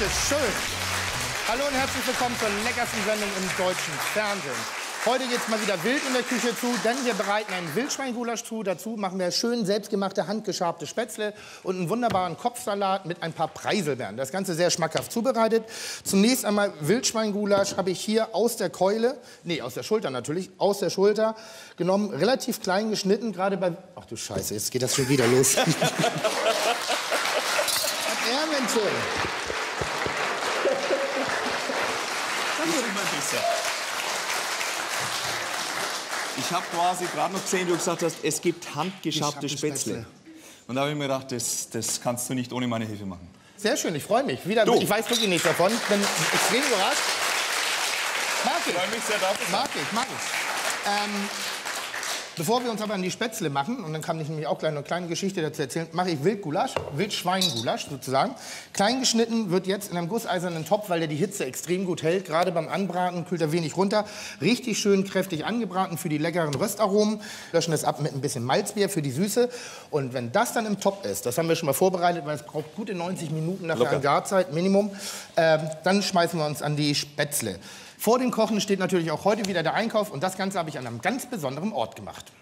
Dankeschön. Hallo und herzlich willkommen zur leckersten Sendung im deutschen Fernsehen. Heute geht es mal wieder wild in der Küche zu, denn wir bereiten einen Wildschweingulasch zu. Dazu machen wir schön selbstgemachte, handgeschabte Spätzle und einen wunderbaren Kopfsalat mit ein paar Preiselbeeren. Das Ganze sehr schmackhaft zubereitet. Zunächst einmal Wildschweingulasch habe ich hier aus der Keule, nee, aus der Schulter natürlich, aus der Schulter genommen, relativ klein geschnitten, gerade bei... Ach du Scheiße, jetzt geht das schon wieder los. ja, Mensch. Ich habe quasi gerade noch gesehen, wie du gesagt hast, es gibt handgeschabte Spätzle. Und da habe ich mir gedacht, das, das kannst du nicht ohne meine Hilfe machen. Sehr schön, ich freue mich. Wieder, ich weiß wirklich nichts davon. Ich bin extrem überrascht. Mag ich. Ich freue mich sehr dafür. Mag ich, mag ich. Ähm, Bevor wir uns aber an die Spätzle machen, und dann kann ich nämlich auch gleich eine kleine Geschichte dazu erzählen, mache ich Wildgulasch, Wildschweingulasch sozusagen. Klein geschnitten wird jetzt in einem gusseisernen Topf, weil der die Hitze extrem gut hält. Gerade beim Anbraten kühlt er wenig runter. Richtig schön kräftig angebraten für die leckeren Röstaromen. Löschen das ab mit ein bisschen Malzbier für die Süße. Und wenn das dann im Topf ist, das haben wir schon mal vorbereitet, weil es braucht gute 90 Minuten nach der Garzeit, Minimum, äh, dann schmeißen wir uns an die Spätzle. Vor dem Kochen steht natürlich auch heute wieder der Einkauf und das Ganze habe ich an einem ganz besonderen Ort gemacht.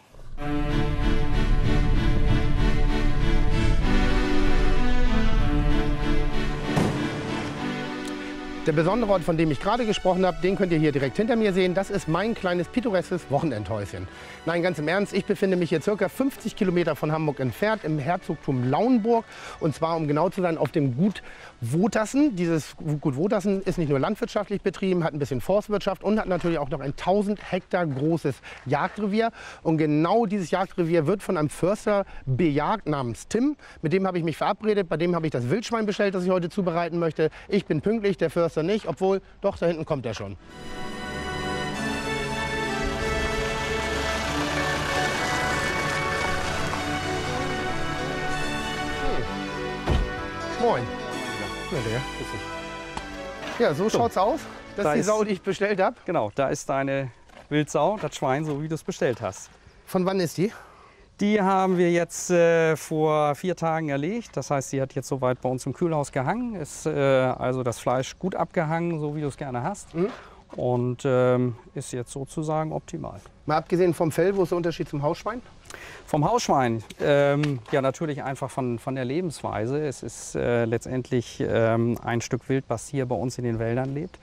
Der besondere Ort, von dem ich gerade gesprochen habe, den könnt ihr hier direkt hinter mir sehen. Das ist mein kleines pittoreskes Wochenendhäuschen. Nein, ganz im Ernst, ich befinde mich hier circa 50 Kilometer von Hamburg entfernt im Herzogtum Lauenburg. Und zwar, um genau zu sein, auf dem Gut Wotassen. Dieses Gut Wotassen ist nicht nur landwirtschaftlich betrieben, hat ein bisschen Forstwirtschaft und hat natürlich auch noch ein 1000 Hektar großes Jagdrevier. Und genau dieses Jagdrevier wird von einem Förster bejagt namens Tim. Mit dem habe ich mich verabredet, bei dem habe ich das Wildschwein bestellt, das ich heute zubereiten möchte. Ich bin pünktlich, der Förster er nicht, obwohl, doch, da hinten kommt er schon. Moin. Ja, der, ja, so, so schaut's aus. Das da ist die Sau, die ich bestellt habe. Genau, da ist deine Wildsau, das Schwein, so wie du es bestellt hast. Von wann ist die? Die haben wir jetzt äh, vor vier Tagen erlegt. Das heißt, sie hat jetzt soweit bei uns im Kühlhaus gehangen. Ist äh, also das Fleisch gut abgehangen, so wie du es gerne hast. Mhm. Und ähm, ist jetzt sozusagen optimal. Mal abgesehen vom Fell, wo ist der Unterschied zum Hausschwein? Vom Hausschwein, ähm, ja natürlich einfach von, von der Lebensweise. Es ist äh, letztendlich ähm, ein Stück Wild, was hier bei uns in den Wäldern lebt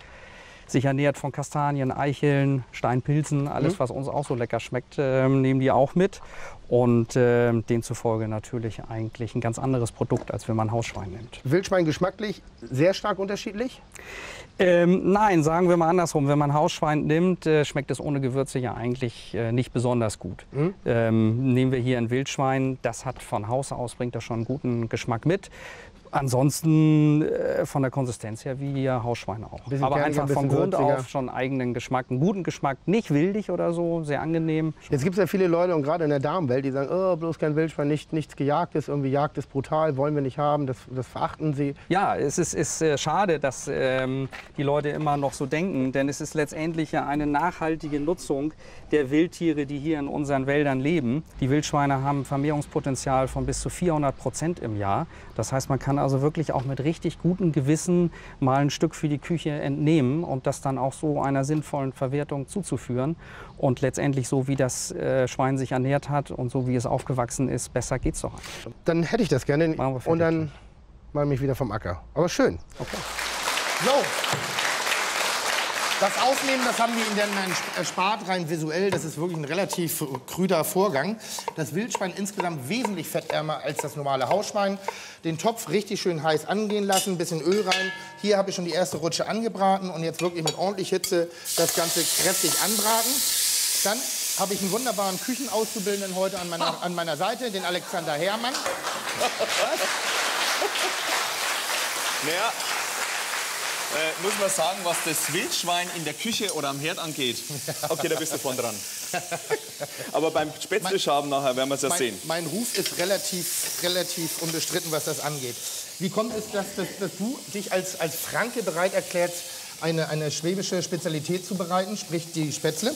sich ernährt von Kastanien, Eicheln, Steinpilzen, alles, mhm. was uns auch so lecker schmeckt, äh, nehmen die auch mit. Und äh, demzufolge natürlich eigentlich ein ganz anderes Produkt, als wenn man Hausschwein nimmt. Wildschwein geschmacklich sehr stark unterschiedlich? Ähm, nein, sagen wir mal andersrum. Wenn man Hausschwein nimmt, äh, schmeckt es ohne Gewürze ja eigentlich äh, nicht besonders gut. Mhm. Ähm, nehmen wir hier ein Wildschwein, das hat von Haus aus, bringt das schon einen guten Geschmack mit. Ansonsten äh, von der Konsistenz her wie Hausschweine auch. Ein Aber einfach von Grund würziger. auf schon eigenen Geschmack, einen guten Geschmack, nicht wildig oder so, sehr angenehm. Jetzt gibt es ja viele Leute und gerade in der Damenwelt, die sagen, oh, bloß kein Wildschwein, nicht, nichts gejagtes, irgendwie Jagd ist brutal, wollen wir nicht haben, das, das verachten sie. Ja, es ist, ist äh, schade, dass ähm, die Leute immer noch so denken, denn es ist letztendlich ja eine nachhaltige Nutzung der Wildtiere, die hier in unseren Wäldern leben. Die Wildschweine haben Vermehrungspotenzial von bis zu 400 Prozent im Jahr. Das heißt, man kann also wirklich auch mit richtig gutem Gewissen mal ein Stück für die Küche entnehmen und das dann auch so einer sinnvollen Verwertung zuzuführen. Und letztendlich so, wie das äh, Schwein sich ernährt hat und so, wie es aufgewachsen ist, besser geht's doch eigentlich. Dann hätte ich das gerne und dann mache ich mich wieder vom Acker. Aber schön. Okay. So. Das Aufnehmen, das haben wir Ihnen dann erspart, rein visuell. Das ist wirklich ein relativ krüder Vorgang. Das Wildschwein insgesamt wesentlich fettärmer als das normale Hausschwein. Den Topf richtig schön heiß angehen lassen, ein bisschen Öl rein. Hier habe ich schon die erste Rutsche angebraten und jetzt wirklich mit ordentlich Hitze das Ganze kräftig anbraten. Dann habe ich einen wunderbaren Küchenauszubildenden heute an meiner, an meiner Seite, den Alexander Herrmann. Was? Naja, äh, muss man sagen, was das Wildschwein in der Küche oder am Herd angeht. Okay, da bist du vorn dran. Aber beim Spätzleschaben nachher werden wir es ja mein, sehen. Mein Ruf ist relativ, relativ unbestritten, was das angeht. Wie kommt es, dass, dass, dass du dich als, als Franke bereit erklärst, eine, eine schwäbische Spezialität zu bereiten, sprich die Spätzle?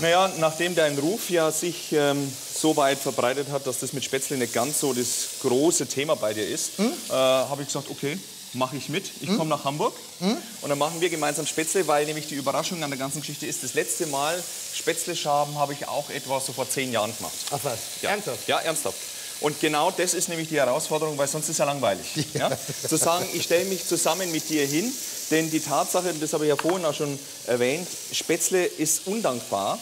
Naja, nachdem dein Ruf ja sich ähm, so weit verbreitet hat, dass das mit Spätzle nicht ganz so das große Thema bei dir ist, hm? äh, habe ich gesagt, okay, mache ich mit. Ich hm? komme nach Hamburg hm? und dann machen wir gemeinsam Spätzle, weil nämlich die Überraschung an der ganzen Geschichte ist, das letzte Mal Spätzle-Schaben habe ich auch etwa so vor zehn Jahren gemacht. Ach was, ja. ernsthaft? Ja, ernsthaft. Und genau das ist nämlich die Herausforderung, weil sonst ist ja langweilig. Ja. Ja? Zu sagen, ich stelle mich zusammen mit dir hin, denn die Tatsache, das habe ich ja vorhin auch schon erwähnt, Spätzle ist undankbar,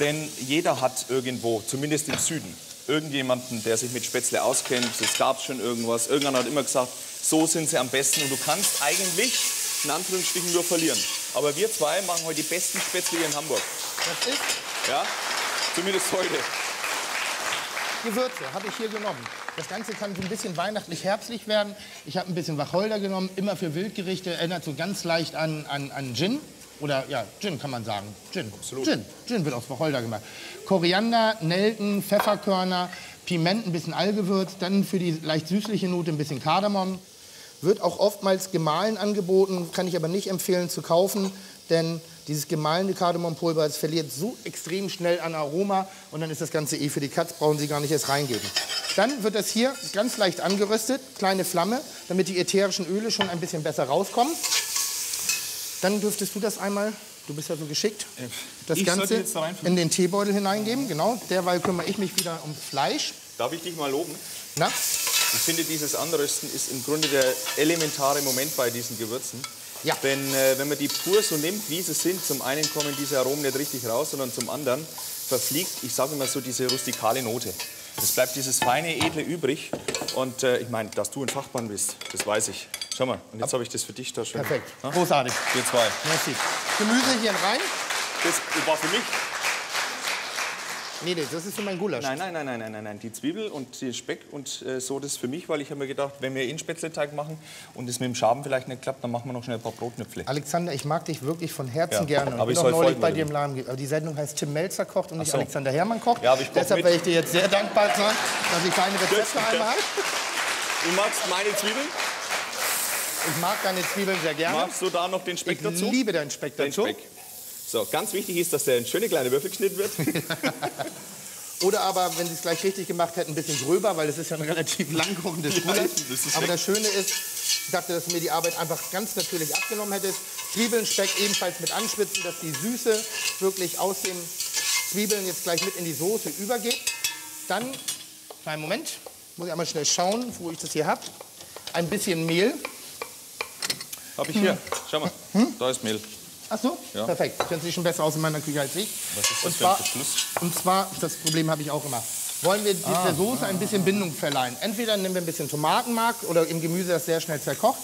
denn jeder hat irgendwo, zumindest im Süden, irgendjemanden, der sich mit Spätzle auskennt. Es gab schon irgendwas. Irgendwann hat immer gesagt, so sind sie am besten. Und du kannst eigentlich in Anführungsstrichen nur verlieren. Aber wir zwei machen heute die besten Spätzle hier in Hamburg. Das ist? Ja, zumindest heute. Gewürze habe ich hier genommen. Das Ganze kann so ein bisschen weihnachtlich-herbstlich werden. Ich habe ein bisschen Wacholder genommen, immer für Wildgerichte. Erinnert so ganz leicht an, an, an Gin. Oder ja, Gin kann man sagen. Gin. Absolut. Gin. Gin wird aus Wacholder gemacht. Koriander, Nelken, Pfefferkörner, Piment, ein bisschen Allgewürz. Dann für die leicht süßliche Note ein bisschen Kardamom. Wird auch oftmals gemahlen angeboten, kann ich aber nicht empfehlen zu kaufen, denn dieses gemahlene Kardemompulver, verliert so extrem schnell an Aroma und dann ist das Ganze eh für die Katz, brauchen Sie gar nicht erst reingeben. Dann wird das hier ganz leicht angeröstet, kleine Flamme, damit die ätherischen Öle schon ein bisschen besser rauskommen. Dann dürftest du das einmal, du bist ja so geschickt, das ich Ganze da in den Teebeutel hineingeben. Genau, derweil kümmere ich mich wieder ums Fleisch. Darf ich dich mal loben? Na? Ich finde, dieses Anrösten ist im Grunde der elementare Moment bei diesen Gewürzen. Ja. Denn äh, wenn man die pur so nimmt, wie sie sind, zum einen kommen diese Aromen nicht richtig raus, sondern zum anderen verfliegt, ich sage immer so, diese rustikale Note. Es bleibt dieses feine, edle übrig. Und äh, ich meine, dass du ein Fachmann bist, das weiß ich. Schau mal, und jetzt habe ich das für dich da schon. Perfekt, ha? großartig. Wir zwei. Merci. Gemüse hier rein. Das war für mich. Nee, nee, das ist für mein Gulasch. Nein, nein, nein, nein, nein, nein, Die Zwiebel und der Speck und äh, so, das ist für mich, weil ich habe mir gedacht, wenn wir eh einen Spätzleteig machen und es mit dem Schaben vielleicht nicht klappt, dann machen wir noch schnell ein paar Brotknöpfle. Alexander, ich mag dich wirklich von Herzen ja, gerne. Und aber ich bin auch neulich bei dir im Laden. Aber die Sendung heißt Tim Melzer kocht und nicht so. Alexander Hermann kocht. Ja, aber ich Deshalb wäre ich dir jetzt sehr dankbar sein, dass ich deine Rezepte einmal habe. Du magst meine Zwiebeln? Ich mag deine Zwiebeln sehr gerne. Magst du da noch den Speck ich dazu? Ich liebe deinen Speck dazu. Den Speck. So, ganz wichtig ist, dass der in schöne kleine Würfel geschnitten wird. Oder aber, wenn Sie es gleich richtig gemacht hätten, ein bisschen gröber, weil es ist ja ein relativ lang kochendes Gulasch. Ja, aber das Schöne ist, ich dachte, dass mir die Arbeit einfach ganz natürlich abgenommen hättest. Zwiebeln, Speck ebenfalls mit anschwitzen, dass die Süße wirklich aus den Zwiebeln jetzt gleich mit in die Soße übergeht. Dann, kleinen Moment, muss ich einmal schnell schauen, wo ich das hier habe. Ein bisschen Mehl. Habe ich hier. Schau mal, hm? da ist Mehl. Ach so? Ja. Perfekt. Kennen Sie schon besser aus in meiner Küche als ich. Was ist das und zwar, Und zwar, das Problem habe ich auch immer. Wollen wir ah, der Soße ah, ein bisschen Bindung verleihen. Entweder nehmen wir ein bisschen Tomatenmark oder im Gemüse, das sehr schnell zerkocht.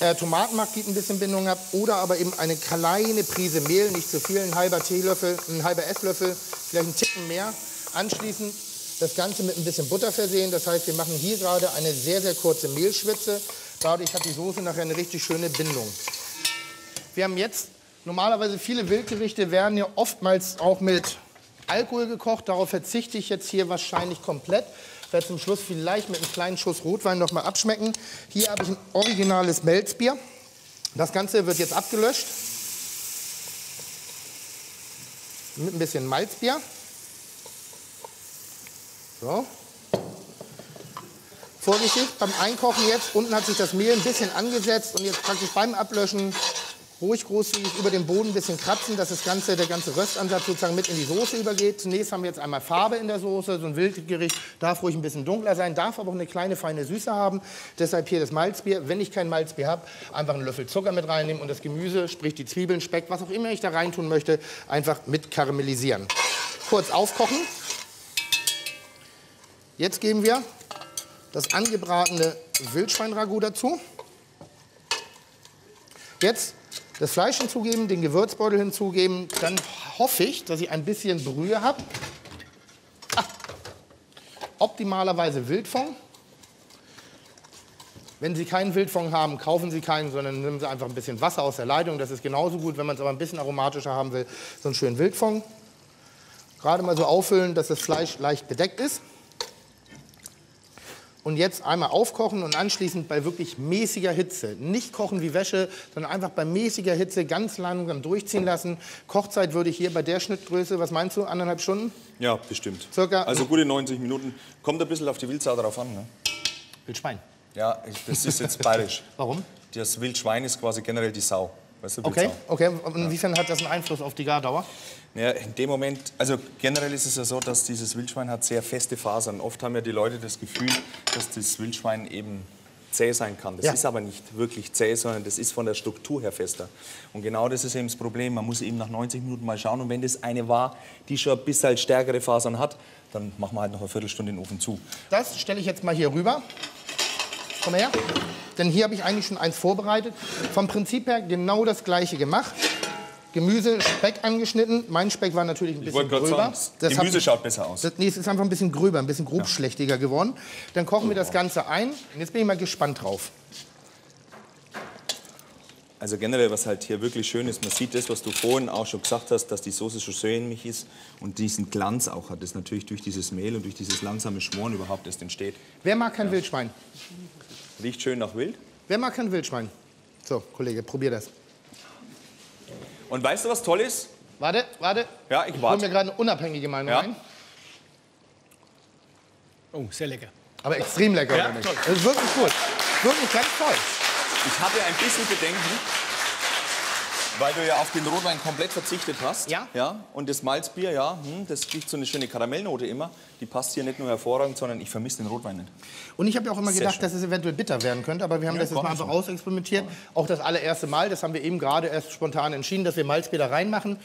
Äh, Tomatenmark gibt ein bisschen Bindung ab. Oder aber eben eine kleine Prise Mehl, nicht zu viel, ein halber Teelöffel, ein halber Esslöffel, vielleicht einen Ticken mehr. Anschließend das Ganze mit ein bisschen Butter versehen. Das heißt, wir machen hier gerade eine sehr, sehr kurze Mehlschwitze. Dadurch hat die Soße nachher eine richtig schöne Bindung. Wir haben jetzt Normalerweise viele Wildgerichte werden ja oftmals auch mit Alkohol gekocht. Darauf verzichte ich jetzt hier wahrscheinlich komplett. Ich werde zum Schluss vielleicht mit einem kleinen Schuss Rotwein noch mal abschmecken. Hier habe ich ein originales Melzbier. Das Ganze wird jetzt abgelöscht. Mit ein bisschen Malzbier. So. Vorsichtig beim Einkochen jetzt. Unten hat sich das Mehl ein bisschen angesetzt und jetzt praktisch beim Ablöschen ruhig großzügig über den Boden ein bisschen kratzen, dass das ganze, der ganze Röstansatz sozusagen mit in die Soße übergeht. Zunächst haben wir jetzt einmal Farbe in der Soße. So ein Wildgericht darf ruhig ein bisschen dunkler sein, darf aber auch eine kleine feine Süße haben. Deshalb hier das Malzbier. Wenn ich kein Malzbier habe, einfach einen Löffel Zucker mit reinnehmen und das Gemüse, sprich die Zwiebeln, Speck, was auch immer ich da reintun möchte, einfach mit karamellisieren. Kurz aufkochen. Jetzt geben wir das angebratene Wildschweinragout dazu. Jetzt das Fleisch hinzugeben, den Gewürzbeutel hinzugeben. Dann hoffe ich, dass ich ein bisschen Brühe habe. Ah. Optimalerweise Wildfond. Wenn Sie keinen Wildfond haben, kaufen Sie keinen, sondern nehmen Sie einfach ein bisschen Wasser aus der Leitung. Das ist genauso gut, wenn man es aber ein bisschen aromatischer haben will, so einen schönen Wildfond. Gerade mal so auffüllen, dass das Fleisch leicht bedeckt ist. Und jetzt einmal aufkochen und anschließend bei wirklich mäßiger Hitze. Nicht kochen wie Wäsche, sondern einfach bei mäßiger Hitze ganz langsam durchziehen lassen. Kochzeit würde ich hier bei der Schnittgröße, was meinst du, anderthalb Stunden? Ja, bestimmt. Circa. Also gute 90 Minuten. Kommt ein bisschen auf die Wildsau drauf an. Ne? Wildschwein. Ja, das ist jetzt bayerisch. Warum? Das Wildschwein ist quasi generell die Sau. Weißt du, okay, okay. Und inwiefern hat das einen Einfluss auf die Gardauer? Ja, in dem Moment, also generell ist es ja so, dass dieses Wildschwein hat sehr feste Fasern. Oft haben ja die Leute das Gefühl, dass das Wildschwein eben zäh sein kann. Das ja. ist aber nicht wirklich zäh, sondern das ist von der Struktur her fester. Und genau das ist eben das Problem. Man muss eben nach 90 Minuten mal schauen. Und wenn das eine war, die schon ein bisschen stärkere Fasern hat, dann machen wir halt noch eine Viertelstunde den Ofen zu. Das stelle ich jetzt mal hier rüber. Komm her. Denn hier habe ich eigentlich schon eins vorbereitet. Vom Prinzip her genau das gleiche gemacht. Gemüse, Speck angeschnitten. Mein Speck war natürlich ein bisschen gröber. Sagen, das Gemüse hat, schaut besser aus. Das, nee, es ist einfach ein bisschen gröber, ein bisschen grobschlächtiger ja. geworden. Dann kochen wir das Ganze ein. Und jetzt bin ich mal gespannt drauf. Also generell, was halt hier wirklich schön ist, man sieht das, was du vorhin auch schon gesagt hast, dass die Soße schon säuerlich ist und diesen Glanz auch hat, das natürlich durch dieses Mehl und durch dieses langsame Schmoren überhaupt erst entsteht. Wer mag kein ja. Wildschwein? Riecht schön nach Wild. Wer mag kein Wildschwein? So, Kollege, probier das. Und weißt du, was toll ist? Warte, warte. Ja, ich warte. Ich mir gerade eine unabhängige Meinung ja. rein. Oh, sehr lecker. Aber extrem lecker, ja, oder nicht? Toll. Das ist wirklich gut. Wirklich ganz toll. Ich hatte ein bisschen Bedenken, weil du ja auf den Rotwein komplett verzichtet hast. Ja. ja und das Malzbier, ja, hm, das kriegt so eine schöne Karamellnote immer. Die passt hier nicht nur hervorragend, sondern ich vermisse den Rotwein nicht. Und ich habe ja auch immer Sehr gedacht, schön. dass es eventuell bitter werden könnte, aber wir haben ja, das jetzt mal einfach ausexperimentiert. Auch das allererste Mal, das haben wir eben gerade erst spontan entschieden, dass wir Malzbier da reinmachen.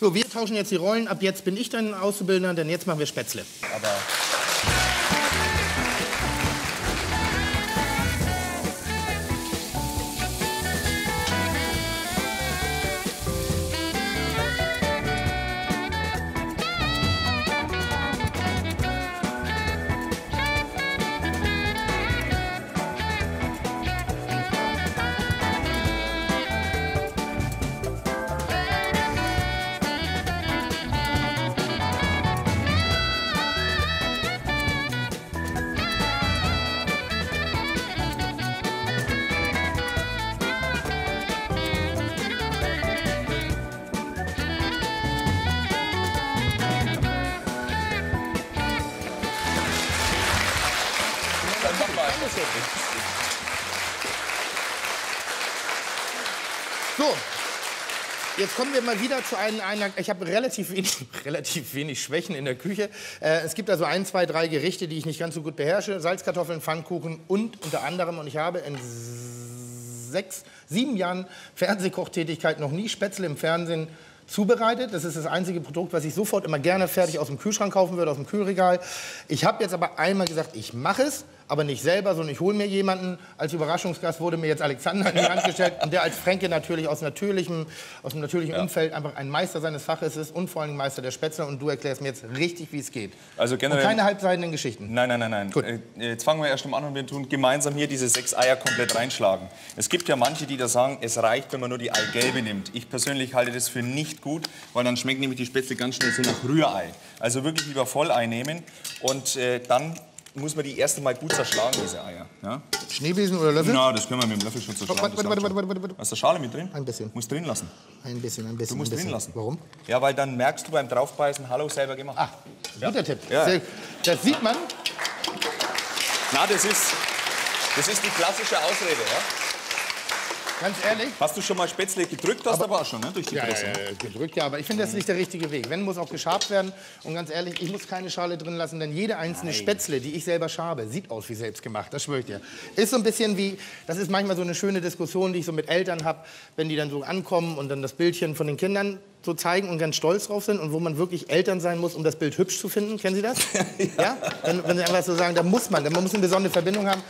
So, wir tauschen jetzt die Rollen. Ab jetzt bin ich dein Auszubildender, denn jetzt machen wir Spätzle. Aber Jetzt kommen wir mal wieder zu einem, einer, ich habe relativ wenig, relativ wenig Schwächen in der Küche. Äh, es gibt also ein, zwei, drei Gerichte, die ich nicht ganz so gut beherrsche. Salzkartoffeln, Pfannkuchen und unter anderem, und ich habe in sechs, sieben Jahren Fernsehkochtätigkeit noch nie Spätzle im Fernsehen zubereitet. Das ist das einzige Produkt, was ich sofort immer gerne fertig aus dem Kühlschrank kaufen würde, aus dem Kühlregal. Ich habe jetzt aber einmal gesagt, ich mache es aber nicht selber, sondern ich hole mir jemanden. Als Überraschungsgast wurde mir jetzt Alexander in die Hand gestellt, und der als Fränke natürlich aus, natürlichem, aus dem natürlichen ja. Umfeld einfach ein Meister seines Faches ist und vor allem Meister der Spätzle. Und du erklärst mir jetzt richtig, wie es geht. Also generell, und keine halbseitigen Geschichten. Nein, nein, nein, nein. Gut. Äh, jetzt fangen wir erst mal an und wir tun gemeinsam hier diese sechs Eier komplett reinschlagen. Es gibt ja manche, die da sagen, es reicht, wenn man nur die Eigelbe nimmt. Ich persönlich halte das für nicht gut, weil dann schmeckt nämlich die Spätzle ganz schnell so nach Rührei. Also wirklich lieber Vollei nehmen und äh, dann muss man die erste Mal gut zerschlagen, diese Eier. Ja? Schneebesen oder Löffel? Na, das können wir mit dem Löffel schon zerschlagen. Warte, warte, warte, warte, warte. Hast du Schale mit drin? Ein bisschen. Muss drin lassen. Ein bisschen, ein bisschen. Du musst drin lassen. Warum? Ja, weil dann merkst du beim Draufbeißen, hallo, selber gemacht. Ah, ja. guter Tipp. Ja. Das sieht man. Na, das ist, das ist die klassische Ausrede, ja? Ganz ehrlich? Hast du schon mal Spätzle gedrückt? Hast aber, aber auch schon, ne? Durch die ja, Presse. Ja, ja, gedrückt, ja. Aber ich finde, das ist nicht der richtige Weg. Wenn, muss auch geschabt werden. Und ganz ehrlich, ich muss keine Schale drin lassen, denn jede einzelne Nein. Spätzle, die ich selber schabe, sieht aus wie selbst gemacht. Das schwöre ich dir. Ist so ein bisschen wie, das ist manchmal so eine schöne Diskussion, die ich so mit Eltern habe, wenn die dann so ankommen und dann das Bildchen von den Kindern so zeigen und ganz stolz drauf sind und wo man wirklich Eltern sein muss, um das Bild hübsch zu finden. Kennen Sie das? ja. Wenn, wenn Sie einfach so sagen, da muss man, man muss eine besondere Verbindung haben.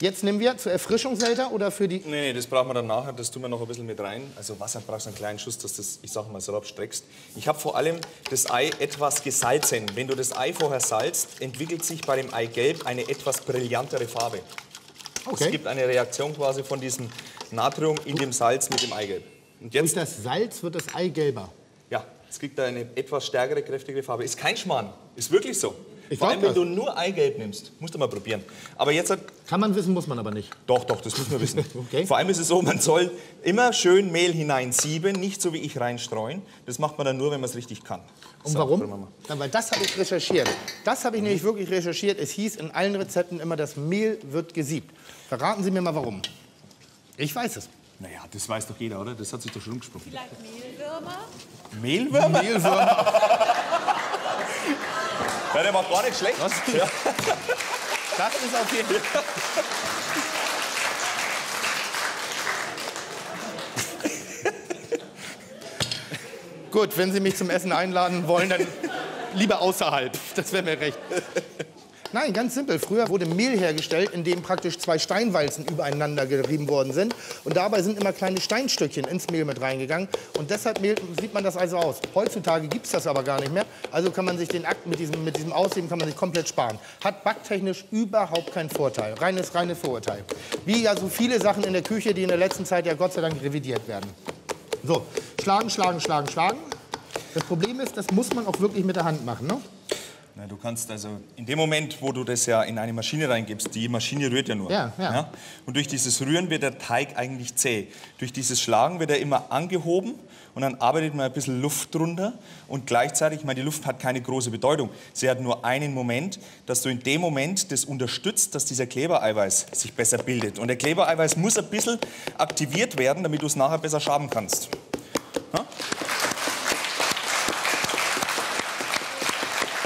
Jetzt nehmen wir zur Erfrischung selber oder für die... Nee, nee, das brauchen wir dann nachher, das tun wir noch ein bisschen mit rein. Also Wasser brauchst du einen kleinen Schuss, dass das, ich sag mal, so abstreckst. Ich habe vor allem das Ei etwas gesalzen. Wenn du das Ei vorher salzt, entwickelt sich bei dem Eigelb eine etwas brillantere Farbe. Okay. Es gibt eine Reaktion quasi von diesem Natrium in dem Salz mit dem Eigelb. Und jetzt... Durch das Salz wird das Ei gelber? Ja, es kriegt eine etwas stärkere, kräftigere Farbe. Ist kein Schmarrn, ist wirklich so. Ich Vor allem, wenn du nur Eigelb nimmst. Musst du mal probieren. Aber jetzt hat Kann man wissen, muss man aber nicht. Doch, doch, das muss man wissen. okay. Vor allem ist es so, man soll immer schön Mehl hineinsieben, nicht so wie ich reinstreuen. Das macht man dann nur, wenn man es richtig kann. Und so, warum? Ja, weil das habe ich recherchiert. Das habe ich mhm. nämlich wirklich recherchiert. Es hieß in allen Rezepten immer, das Mehl wird gesiebt. Verraten Sie mir mal, warum. Ich weiß es. Naja, das weiß doch jeder, oder? Das hat sich doch schon umgesprochen. Vielleicht Mehlwürmer? Mehlwürmer? Mehlwürmer. ja, der war gar nicht schlecht. Was? Ja. Das ist auf jeden Fall. Gut, wenn Sie mich zum Essen einladen wollen, dann lieber außerhalb. Das wäre mir recht. Nein, ganz simpel. Früher wurde Mehl hergestellt, in dem praktisch zwei Steinwalzen übereinander gerieben worden sind. Und dabei sind immer kleine Steinstückchen ins Mehl mit reingegangen. Und deshalb sieht man das also aus. Heutzutage gibt es das aber gar nicht mehr. Also kann man sich den Akt mit diesem, mit diesem Ausheben kann man sich komplett sparen. Hat backtechnisch überhaupt keinen Vorteil. Reines, reines Vorurteil. Wie ja so viele Sachen in der Küche, die in der letzten Zeit ja Gott sei Dank revidiert werden. So, schlagen, schlagen, schlagen, schlagen. Das Problem ist, das muss man auch wirklich mit der Hand machen. Ne? Na, du kannst also in dem Moment, wo du das ja in eine Maschine reingibst, die Maschine rührt ja nur. Ja, ja. ja? Und durch dieses Rühren wird der Teig eigentlich zäh. Durch dieses Schlagen wird er immer angehoben und dann arbeitet man ein bisschen Luft drunter und gleichzeitig, ich meine, die Luft hat keine große Bedeutung. Sie hat nur einen Moment, dass du in dem Moment das unterstützt, dass dieser Klebereiweiß sich besser bildet. Und der Klebereiweiß muss ein bisschen aktiviert werden, damit du es nachher besser schaben kannst. Ja?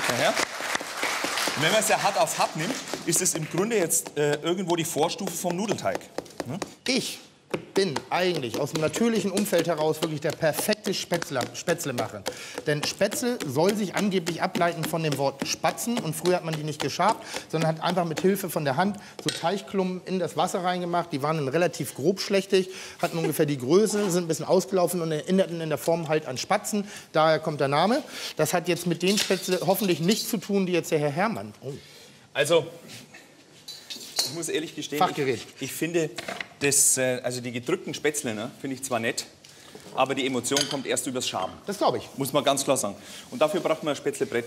Und wenn man es ja hart auf hart nimmt, ist es im Grunde jetzt äh, irgendwo die Vorstufe vom Nudelteig. Ne? Ich bin eigentlich aus dem natürlichen Umfeld heraus wirklich der perfekte Spätzle, Spätzlemacher. Denn Spätzle soll sich angeblich ableiten von dem Wort Spatzen. Und früher hat man die nicht geschabt, sondern hat einfach mit Hilfe von der Hand so Teichklumpen in das Wasser reingemacht. Die waren dann relativ grobschlächtig, hatten ungefähr die Größe, sind ein bisschen ausgelaufen und erinnerten in der Form halt an Spatzen. Daher kommt der Name. Das hat jetzt mit den Spätzle hoffentlich nichts zu tun, die jetzt der Herr Herrmann. Oh. Also, ich muss ehrlich gestehen, Fachgerät. Ich, ich finde, das, äh, also die gedrückten Spätzle ne, finde ich zwar nett, aber die Emotion kommt erst übers Schaben. Das glaube ich. Muss man ganz klar sagen. Und dafür braucht man ein Spätzlebrett.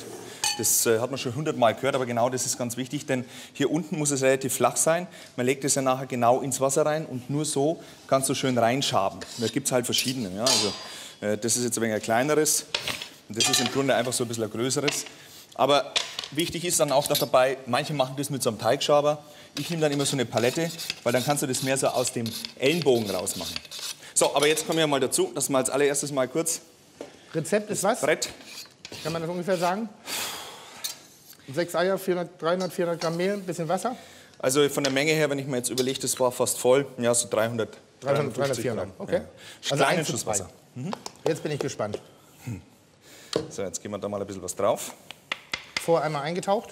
Das äh, hat man schon hundertmal gehört, aber genau das ist ganz wichtig, denn hier unten muss es relativ flach sein. Man legt es ja nachher genau ins Wasser rein und nur so kannst du schön reinschaben. Da gibt es halt verschiedene. Ja? Also, äh, das ist jetzt ein wenig ein kleineres und das ist im Grunde einfach so ein bisschen ein größeres. Aber wichtig ist dann auch noch dabei, manche machen das mit so einem Teigschaber. Ich nehme dann immer so eine Palette, weil dann kannst du das mehr so aus dem Ellenbogen rausmachen. So, aber jetzt kommen wir mal dazu, dass wir als allererstes mal kurz. Rezept ist was? Brett. Kann man das ungefähr sagen? Sechs Eier, 400, 300, 400 Gramm Mehl, ein bisschen Wasser? Also von der Menge her, wenn ich mir jetzt überlege, das war fast voll, ja, so 300. 300, 300 400, okay. Ja. Also Kleinen Schuss Wasser. Mhm. Jetzt bin ich gespannt. So, jetzt geben wir da mal ein bisschen was drauf. Vorher einmal eingetaucht.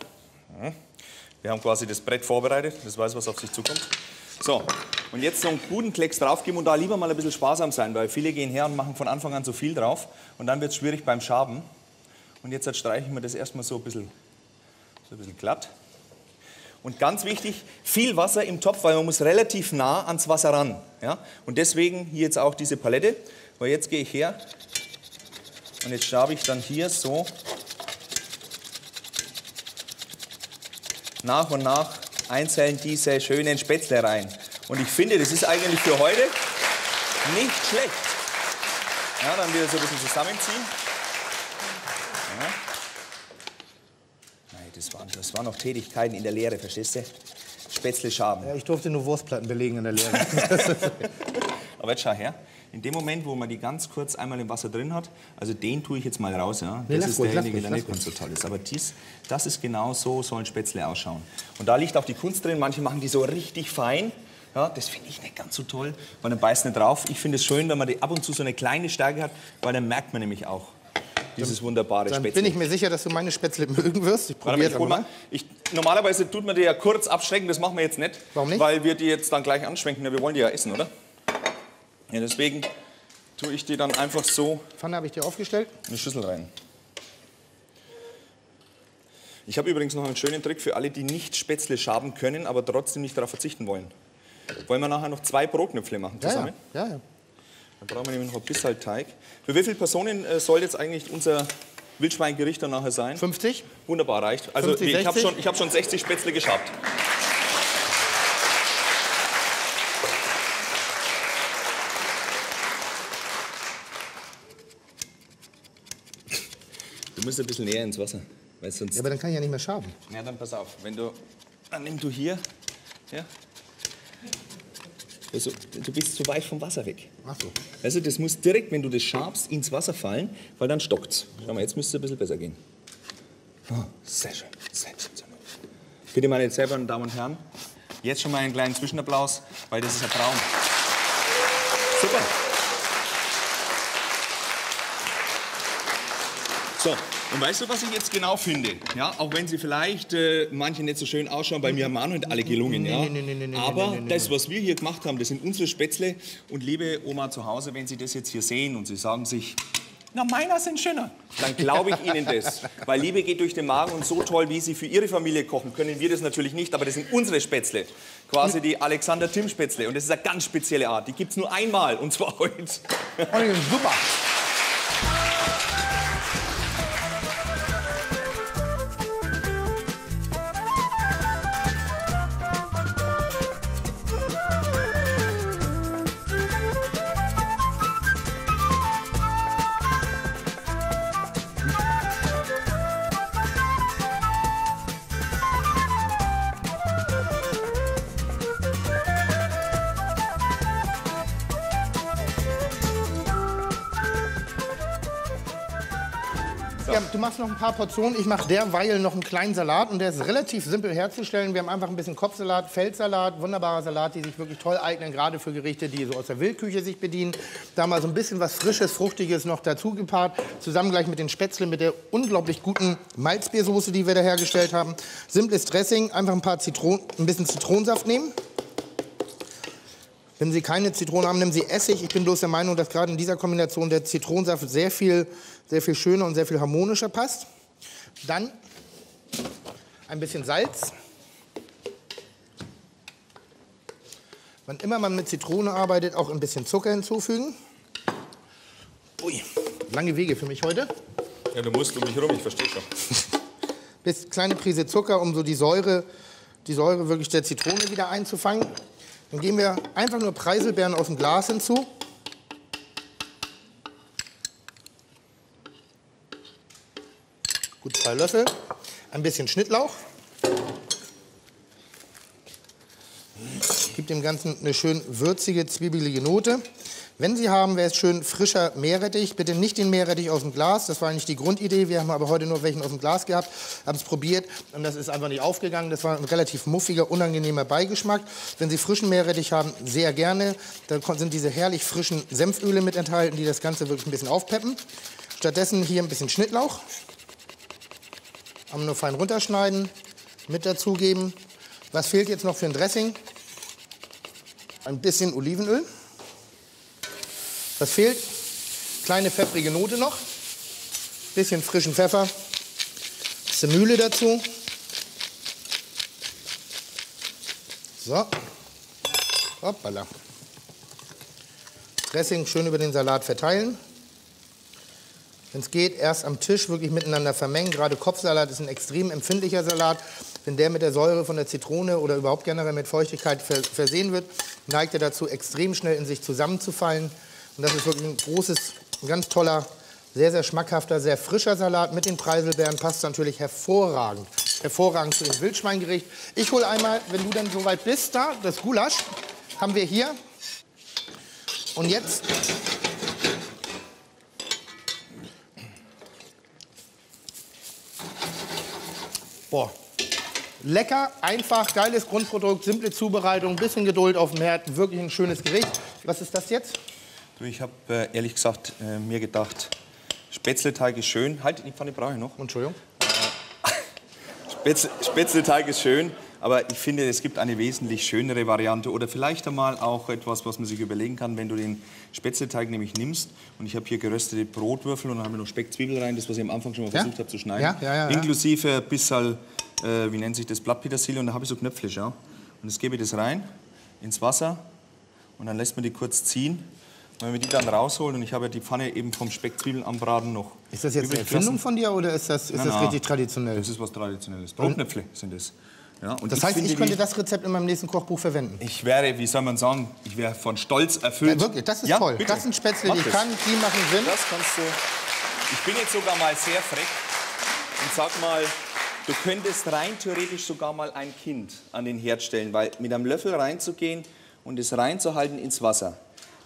Ja. Wir haben quasi das Brett vorbereitet, das weiß, was auf sich zukommt. So, und jetzt so einen guten Klecks draufgeben und da lieber mal ein bisschen sparsam sein, weil viele gehen her und machen von Anfang an so viel drauf und dann wird es schwierig beim Schaben. Und jetzt streichen wir das erstmal so ein bisschen, so ein bisschen glatt. Und ganz wichtig, viel Wasser im Topf, weil man muss relativ nah ans Wasser ran. Ja? Und deswegen hier jetzt auch diese Palette, weil jetzt gehe ich her und jetzt schabe ich dann hier so nach und nach einzeln diese schönen Spätzle rein. Und ich finde, das ist eigentlich für heute nicht schlecht. Ja, dann wieder so ein bisschen zusammenziehen. Ja. Nein, das waren, das waren noch Tätigkeiten in der Lehre, verstehst du? Spätzle schaben. Ja, ich durfte nur Wurstplatten belegen in der Lehre. Aber jetzt schau her in dem Moment, wo man die ganz kurz einmal im Wasser drin hat, also den tue ich jetzt mal raus, ja, nee, das ist ruhig, derjenige, der nicht ganz so toll ist. Aber dies, das ist genau so, sollen Spätzle ausschauen. Und da liegt auch die Kunst drin, manche machen die so richtig fein, ja, das finde ich nicht ganz so toll, weil dann beißt nicht drauf. Ich finde es schön, wenn man die ab und zu so eine kleine Stärke hat, weil dann merkt man nämlich auch dieses wunderbare dann Spätzle. bin ich mir sicher, dass du meine Spätzle mögen wirst. Ich probiere es mal. Ich, normalerweise tut man die ja kurz abschrecken, das machen wir jetzt nicht. Warum nicht? Weil wir die jetzt dann gleich anschwenken. Wir wollen die ja essen, oder? Ja, deswegen tue ich die dann einfach so Pfanne habe ich dir aufgestellt. in die Schüssel rein. Ich habe übrigens noch einen schönen Trick für alle, die nicht Spätzle schaben können, aber trotzdem nicht darauf verzichten wollen. Wollen wir nachher noch zwei Brotknöpfle machen zusammen? Ja, ja. ja, Dann brauchen wir nämlich noch ein bisschen Teig. Für wie viele Personen äh, soll jetzt eigentlich unser Wildschweingericht dann nachher sein? 50. Wunderbar, reicht. Also 50, ich habe schon, hab schon 60 Spätzle geschafft. Musst ein bisschen näher ins Wasser. Weil sonst ja, aber dann kann ich ja nicht mehr schaben. Ja, dann pass auf. Wenn du, dann nimm du hier. Ja. Also, du bist zu weit vom Wasser weg. Ach so. Also das muss direkt, wenn du das schabst, ins Wasser fallen, weil dann stockt's. Schau mal, jetzt müsste es ein bisschen besser gehen. Oh, sehr schön, sensationell. Bitte, meine sehr verehrten Damen und Herren, jetzt schon mal einen kleinen Zwischenapplaus, weil das ist ein Traum. Super. So, und weißt du, was ich jetzt genau finde? Ja, auch wenn sie vielleicht äh, manche nicht so schön ausschauen, bei mir haben auch nicht alle gelungen. Ja? Nee, nee, nee, Aber das, was wir hier gemacht haben, das sind unsere Spätzle. Und liebe Oma zu Hause, wenn Sie das jetzt hier sehen und Sie sagen sich, na, meiner sind schöner. Dann glaube ich Ihnen das. Weil Liebe geht durch den Magen und so toll, wie Sie für Ihre Familie kochen, können wir das natürlich nicht. Aber das sind unsere Spätzle. Quasi die Alexander Tim Spätzle. Und das ist eine ganz spezielle Art. Die gibt es nur einmal und zwar heute. Super. Ja, du machst noch ein paar Portionen. Ich mache derweil noch einen kleinen Salat und der ist relativ simpel herzustellen. Wir haben einfach ein bisschen Kopfsalat, Feldsalat, wunderbarer Salat, die sich wirklich toll eignen, gerade für Gerichte, die so aus der Wildküche sich bedienen. Da mal so ein bisschen was Frisches, Fruchtiges noch dazu gepaart, zusammen gleich mit den Spätzle, mit der unglaublich guten Malzbiersoße, die wir da hergestellt haben. Simples Dressing, einfach ein paar Zitronen, ein bisschen Zitronensaft nehmen. Wenn Sie keine Zitrone haben, nehmen Sie Essig. Ich bin bloß der Meinung, dass gerade in dieser Kombination der Zitronensaft sehr viel, sehr viel schöner und sehr viel harmonischer passt. Dann ein bisschen Salz. Wann immer man mit Zitrone arbeitet, auch ein bisschen Zucker hinzufügen. Ui, lange Wege für mich heute. Ja, du musst um mich herum, ich verstehe schon. Bis kleine Prise Zucker, um so die Säure, die Säure wirklich der Zitrone wieder einzufangen. Dann geben wir einfach nur Preiselbeeren aus dem Glas hinzu. Gut zwei Löffel. Ein bisschen Schnittlauch. Gibt dem Ganzen eine schön würzige, zwiebelige Note. Wenn Sie haben, wäre es schön frischer Meerrettich. Bitte nicht den Meerrettich aus dem Glas. Das war eigentlich die Grundidee. Wir haben aber heute nur welchen aus dem Glas gehabt, haben es probiert und das ist einfach nicht aufgegangen. Das war ein relativ muffiger, unangenehmer Beigeschmack. Wenn Sie frischen Meerrettich haben, sehr gerne. Da sind diese herrlich frischen Senföle mit enthalten, die das Ganze wirklich ein bisschen aufpeppen. Stattdessen hier ein bisschen Schnittlauch. Haben nur fein runterschneiden, mit dazugeben. Was fehlt jetzt noch für ein Dressing? Ein bisschen Olivenöl. Was fehlt? Kleine pfeffrige Note noch. Bisschen frischen Pfeffer. Bisschen dazu. So. Hoppala. Dressing schön über den Salat verteilen. Wenn es geht, erst am Tisch wirklich miteinander vermengen. Gerade Kopfsalat ist ein extrem empfindlicher Salat. Wenn der mit der Säure von der Zitrone oder überhaupt generell mit Feuchtigkeit versehen wird, neigt er dazu, extrem schnell in sich zusammenzufallen. Und das ist wirklich ein großes, ein ganz toller, sehr, sehr schmackhafter, sehr frischer Salat mit den Preiselbeeren. Passt natürlich hervorragend. Hervorragend zu dem Wildschweingericht. Ich hole einmal, wenn du dann soweit bist, da, das Gulasch haben wir hier. Und jetzt Boah. Lecker, einfach, geiles Grundprodukt, simple Zubereitung, bisschen Geduld auf dem Herd, wirklich ein schönes Gericht. Was ist das jetzt? Ich habe äh, ehrlich gesagt äh, mir gedacht, Spätzleteig ist schön. Halt, die Pfanne brauche ich noch. Entschuldigung. Äh, Spätzle, Spätzleteig ist schön, aber ich finde, es gibt eine wesentlich schönere Variante oder vielleicht einmal auch etwas, was man sich überlegen kann, wenn du den Spätzleteig nämlich nimmst. Und ich habe hier geröstete Brotwürfel und dann haben wir noch Speckzwiebel rein, das, was ich am Anfang schon mal ja? versucht habe zu schneiden. Ja, ja, ja, Inklusive ein bisschen, äh, wie nennt sich das, Blattpetersilie und da habe ich so Knöpfle, schau. Und jetzt gebe ich das rein ins Wasser und dann lässt man die kurz ziehen Wenn wir die dann rausholen und ich habe ja die Pfanne eben vom Speckzwiebeln am Braten noch. Ist das jetzt eine Erfindung von dir oder ist das, ist Na, das na, richtig traditionell? Das ist was Traditionelles. Brotknöpfle sind es. Ja, Das heißt, finde ich könnte das Rezept in meinem nächsten Kochbuch verwenden. Ich wäre, wie soll man sagen, ich wäre von Stolz erfüllt. Ja, wirklich, das ist Ja, toll. bitte. Das sind Spätzle, die ich kann, die machen Sinn. Das kannst du. Ich bin jetzt sogar mal sehr frech und sag mal, du könntest rein theoretisch sogar mal ein Kind an den Herd stellen, weil mit einem Löffel reinzugehen und es reinzuhalten ins Wasser,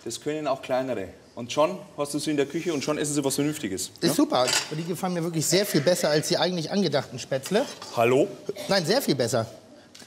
das können auch kleinere. Und schon hast du sie in der Küche und schon essen sie was Vernünftiges. Ist super. Und die gefallen mir wirklich sehr viel besser als die eigentlich angedachten Spätzle. Hallo? Nein, sehr viel besser.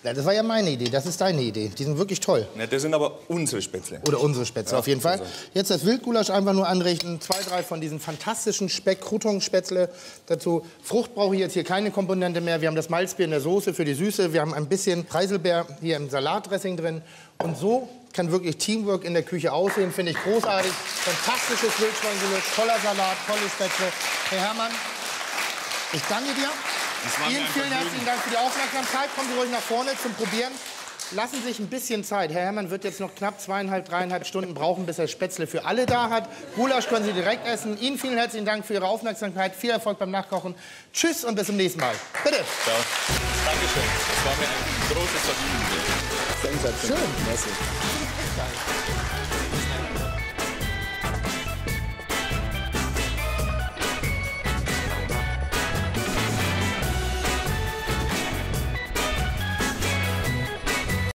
Ja, das war ja meine Idee, das ist deine Idee. Die sind wirklich toll. Ne, das sind aber unsere Spätzle. Oder unsere Spätzle auf jeden Fall. Jetzt das Wildgulasch einfach nur anrichten. Zwei, drei von diesen fantastischen speck spätzle Dazu Frucht brauche ich jetzt hier keine Komponente mehr. Wir haben das Malzbier in der Soße für die Süße. Wir haben ein bisschen Preiselbeer hier im Salatdressing drin. Und so kann wirklich Teamwork in der Küche aussehen. Finde ich großartig. Fantastisches Wildschweingulasch, toller Salat, tolle Spätzle. Herr Herrmann, ich danke dir. Vielen Vergnügen. herzlichen Dank für die Aufmerksamkeit. Kommen Sie ruhig nach vorne zum Probieren. Lassen Sie sich ein bisschen Zeit. Herr Herrmann wird jetzt noch knapp zweieinhalb, dreieinhalb Stunden brauchen, bis er Spätzle für alle da hat. Gulasch können Sie direkt essen. Ihnen vielen herzlichen Dank für Ihre Aufmerksamkeit. Viel Erfolg beim Nachkochen. Tschüss und bis zum nächsten Mal. Bitte. Ja. Dankeschön. Das war mir ein großes Vergnügen. Schön.